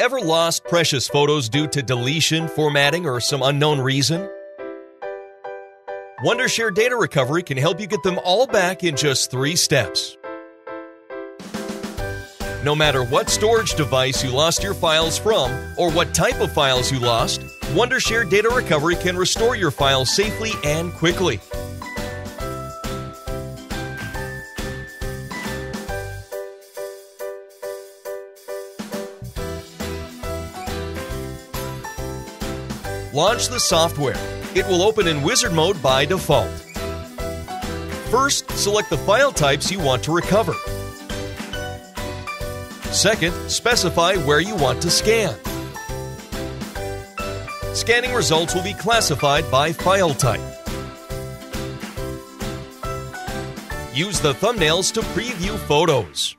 Ever lost precious photos due to deletion, formatting, or some unknown reason? Wondershare Data Recovery can help you get them all back in just three steps. No matter what storage device you lost your files from or what type of files you lost, Wondershare Data Recovery can restore your files safely and quickly. Launch the software. It will open in wizard mode by default. First, select the file types you want to recover. Second, specify where you want to scan. Scanning results will be classified by file type. Use the thumbnails to preview photos.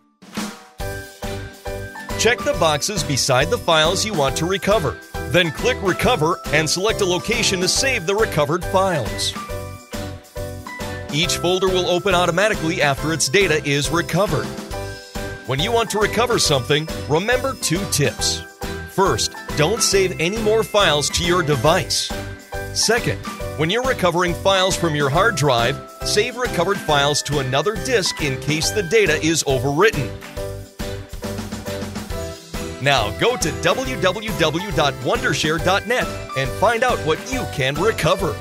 Check the boxes beside the files you want to recover. Then click Recover and select a location to save the recovered files. Each folder will open automatically after its data is recovered. When you want to recover something, remember two tips. First, don't save any more files to your device. Second, when you're recovering files from your hard drive, save recovered files to another disk in case the data is overwritten. Now go to www.wondershare.net and find out what you can recover.